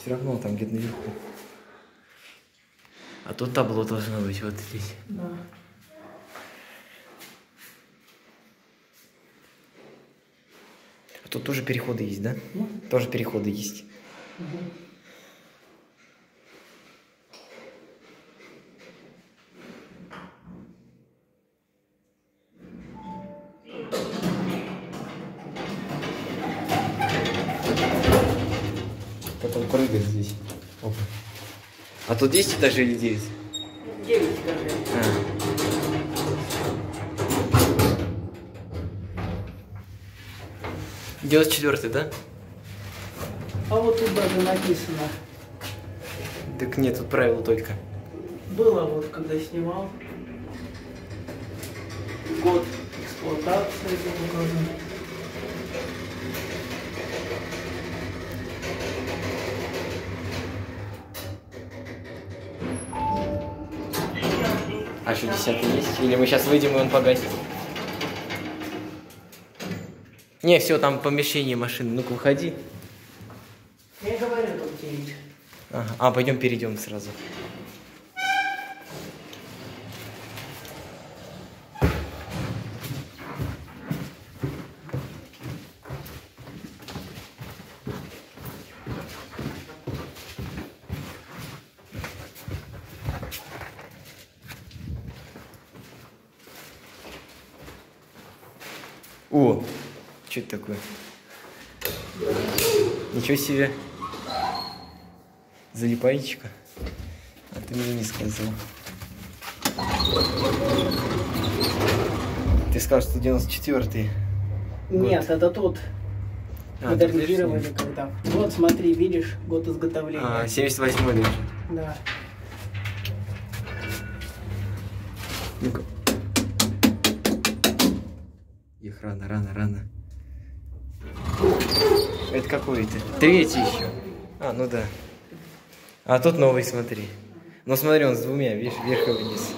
Все равно там где-то наверху. А тут табло должно быть вот здесь. Да. А тут тоже переходы есть, да? Ну. Тоже переходы есть. Как он прыгает здесь. Опа. А тут 10 даже или 9? Девять, скажи. А. 94 да? А вот тут даже написано. Так нет, тут правило только. Было вот, когда снимал. Год эксплуатации был указан. А что, 10 есть? Или мы сейчас выйдем и он погасит? Не, все, там помещение машины. Ну-ка, выходи. Я говорю, тут девять. Ага. А, пойдем перейдем сразу. О, что это такое? Ничего себе. Залипаечка. А ты мне не сказал. Ты сказал, что 94-й. Нет, это тут. А, Модернизировали когда. Вот смотри, видишь, год изготовления. А, 78-й даже. Да. Ну-ка. Их рано, рано, рано. Это какой это? Третий еще. А, ну да. А тут новый, смотри. Ну смотри, он с двумя, видишь, вверх и вниз.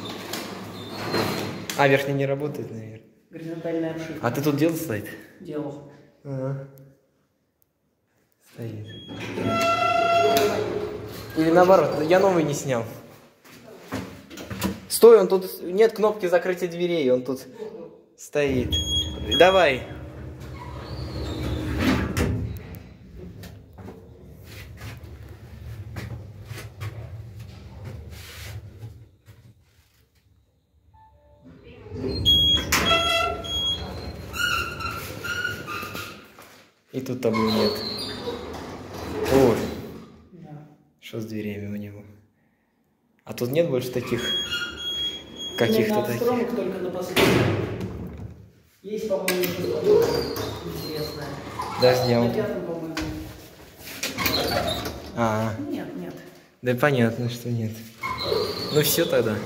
А, верхний не работает, наверное. Горизонтальная обшивка. А ты тут делал слайд? Делал. Ага. Стоит. Или наоборот, я новый не снял. Стой, он тут... Нет кнопки закрытия дверей, он тут стоит. Давай. И тут табло нет. Ой, Да. что с дверями у него? А тут нет больше таких каких-то таких. Только на последнем. Есть, по-моему, что-то интересное. Подожди, а На он... пятом, по-моему. А, Нет, нет. да понятно, что нет. Ну все тогда.